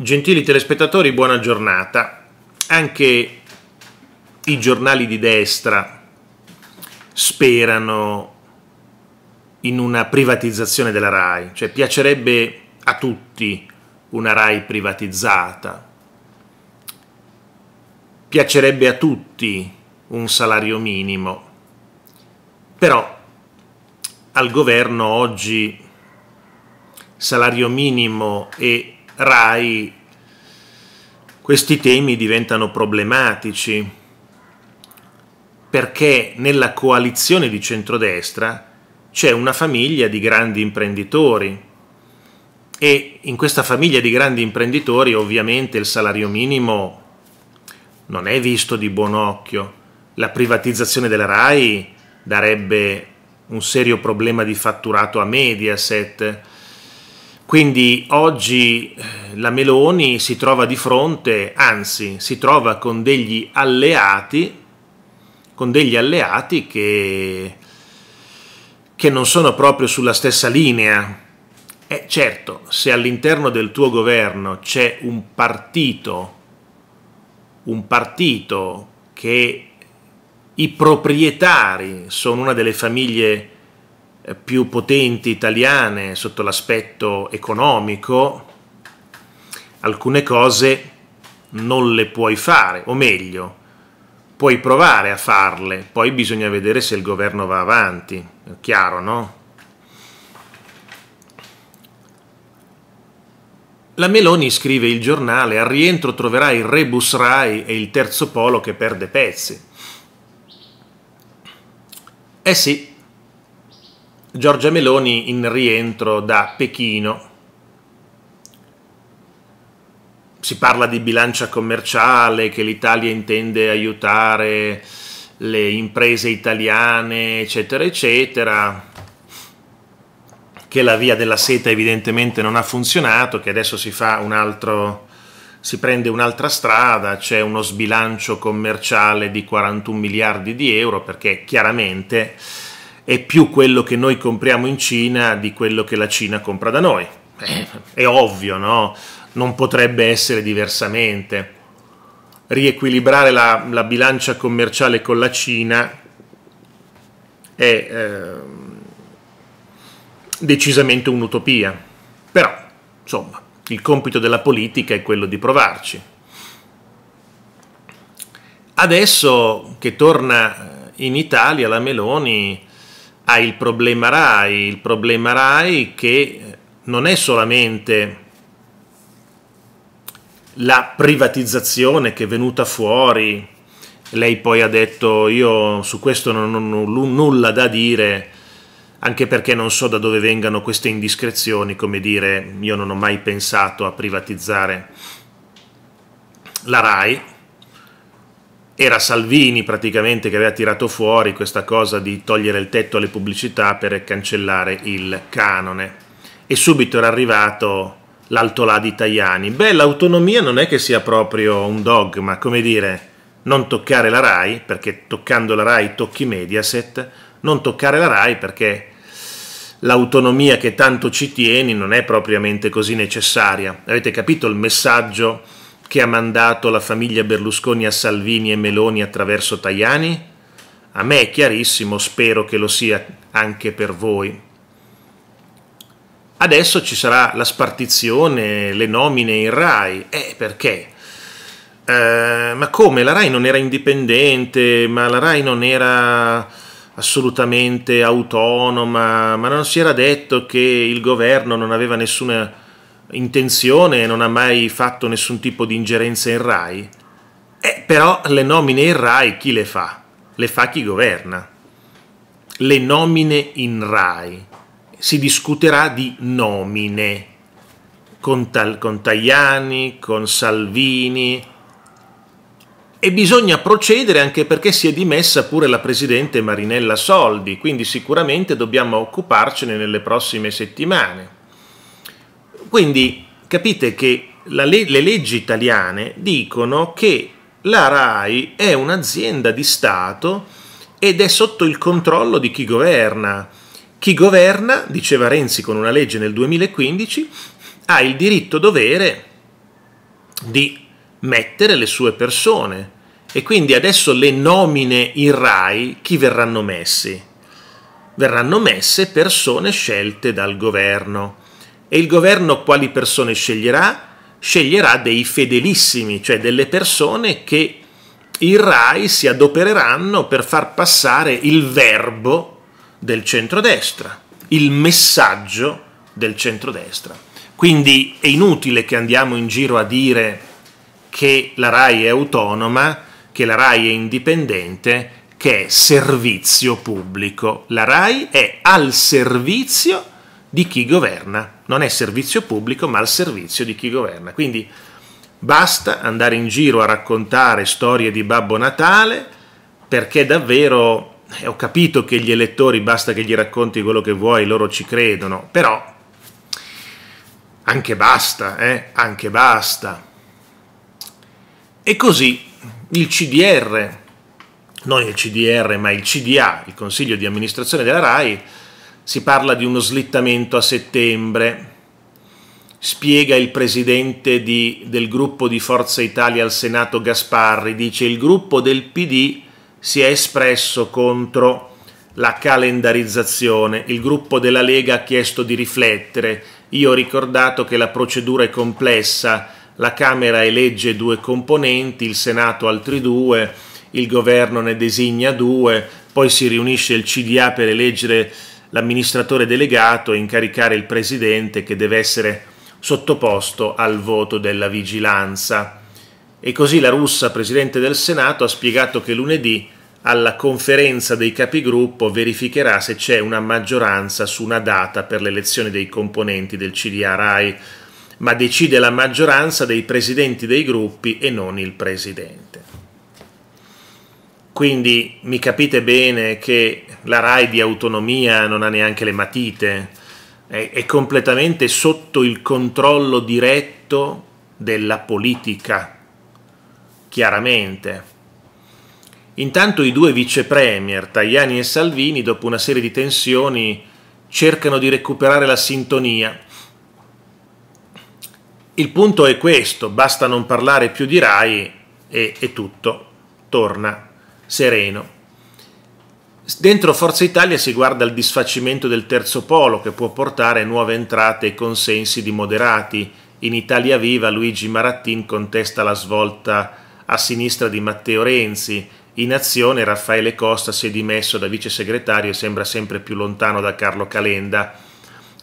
Gentili telespettatori, buona giornata. Anche i giornali di destra sperano in una privatizzazione della RAI, cioè piacerebbe a tutti una RAI privatizzata, piacerebbe a tutti un salario minimo, però al governo oggi salario minimo e RAI questi temi diventano problematici perché nella coalizione di centrodestra c'è una famiglia di grandi imprenditori e in questa famiglia di grandi imprenditori ovviamente il salario minimo non è visto di buon occhio. La privatizzazione della RAI darebbe un serio problema di fatturato a Mediaset quindi oggi eh, la Meloni si trova di fronte, anzi si trova con degli alleati, con degli alleati che, che non sono proprio sulla stessa linea. E certo, se all'interno del tuo governo c'è un partito, un partito che i proprietari sono una delle famiglie eh, più potenti italiane sotto l'aspetto economico, alcune cose non le puoi fare, o meglio, puoi provare a farle, poi bisogna vedere se il governo va avanti, è chiaro, no? La Meloni scrive il giornale, al rientro troverà il rebus Rai e il terzo polo che perde pezzi. Eh sì, Giorgia Meloni in rientro da Pechino. Si parla di bilancia commerciale, che l'Italia intende aiutare le imprese italiane, eccetera, eccetera, che la via della seta evidentemente non ha funzionato, che adesso si fa un altro si prende un'altra strada, c'è uno sbilancio commerciale di 41 miliardi di euro perché chiaramente è più quello che noi compriamo in Cina di quello che la Cina compra da noi. Eh, è ovvio, no? Non potrebbe essere diversamente. Riequilibrare la, la bilancia commerciale con la Cina è eh, decisamente un'utopia. Però, insomma, il compito della politica è quello di provarci. Adesso che torna in Italia la Meloni ha il problema RAI, il problema RAI che non è solamente la privatizzazione che è venuta fuori, lei poi ha detto io su questo non ho nulla da dire, anche perché non so da dove vengano queste indiscrezioni, come dire io non ho mai pensato a privatizzare la RAI, era Salvini praticamente che aveva tirato fuori questa cosa di togliere il tetto alle pubblicità per cancellare il canone e subito era arrivato l'altolà di Tajani. Beh, l'autonomia non è che sia proprio un dogma, come dire, non toccare la RAI, perché toccando la RAI tocchi Mediaset, non toccare la RAI perché l'autonomia che tanto ci tieni non è propriamente così necessaria. Avete capito il messaggio? Che ha mandato la famiglia Berlusconi a Salvini e Meloni attraverso Tajani? A me è chiarissimo, spero che lo sia anche per voi. Adesso ci sarà la spartizione, le nomine in RAI. Eh, perché? Eh, ma come? La RAI non era indipendente, ma la RAI non era assolutamente autonoma, ma non si era detto che il governo non aveva nessuna intenzione non ha mai fatto nessun tipo di ingerenza in RAI. Eh, però le nomine in RAI chi le fa? Le fa chi governa. Le nomine in RAI. Si discuterà di nomine con, Tal- con Tajani, con Salvini, e bisogna procedere anche perché si è dimessa pure la presidente Marinella Soldi, quindi sicuramente dobbiamo occuparcene nelle prossime settimane. Quindi capite che le, le leggi italiane dicono che la RAI è un'azienda di Stato ed è sotto il controllo di chi governa. Chi governa, diceva Renzi con una legge nel 2015, ha il diritto dovere di mettere le sue persone. E quindi adesso le nomine in RAI chi verranno messi? Verranno messe persone scelte dal governo. E il governo quali persone sceglierà? Sceglierà dei fedelissimi, cioè delle persone che i RAI si adopereranno per far passare il verbo del centrodestra, il messaggio del centrodestra. Quindi è inutile che andiamo in giro a dire che la RAI è autonoma, che la RAI è indipendente, che è servizio pubblico. La RAI è al servizio di chi governa, non è servizio pubblico ma al servizio di chi governa. Quindi basta andare in giro a raccontare storie di Babbo Natale perché davvero eh, ho capito che gli elettori basta che gli racconti quello che vuoi, loro ci credono, però anche basta, eh? anche basta. E così il CDR, non il CDR ma il CDA, il Consiglio di amministrazione della RAI, si parla di uno slittamento a settembre. Spiega il presidente di, del gruppo di Forza Italia al Senato Gasparri, dice il gruppo del PD si è espresso contro la calendarizzazione, il gruppo della Lega ha chiesto di riflettere, io ho ricordato che la procedura è complessa, la Camera elegge due componenti, il Senato altri due, il governo ne designa due, poi si riunisce il CDA per eleggere l'amministratore delegato e incaricare il presidente che deve essere sottoposto al voto della vigilanza. E così la russa, presidente del Senato, ha spiegato che lunedì alla conferenza dei capigruppo verificherà se c'è una maggioranza su una data per l'elezione dei componenti del CDA RAI ma decide la maggioranza dei presidenti dei gruppi e non il presidente. Quindi mi capite bene che la RAI di autonomia non ha neanche le matite, è, è completamente sotto il controllo diretto della politica, chiaramente. Intanto i due vice premier, Tajani e Salvini, dopo una serie di tensioni, cercano di recuperare la sintonia il punto è questo, basta non parlare più di RAI e, e tutto torna sereno. Dentro Forza Italia si guarda il disfacimento del terzo polo che può portare nuove entrate e consensi di moderati. In Italia Viva Luigi Marattin contesta la svolta a sinistra di Matteo Renzi. In azione Raffaele Costa si è dimesso da vice segretario e sembra sempre più lontano da Carlo Calenda.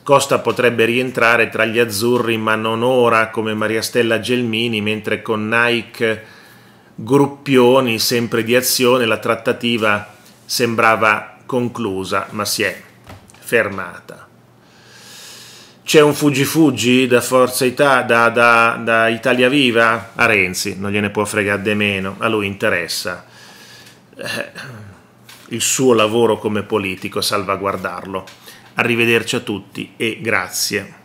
Costa potrebbe rientrare tra gli azzurri, ma non ora come Maria Stella Gelmini, mentre con Nike Gruppioni, sempre di azione, la trattativa sembrava conclusa, ma si è fermata. C'è un fuggi-fuggi da Forza Italia, da, da, da Italia Viva? A Renzi, non gliene può fregare di meno, a lui interessa eh, il suo lavoro come politico, salvaguardarlo. Arrivederci a tutti e grazie.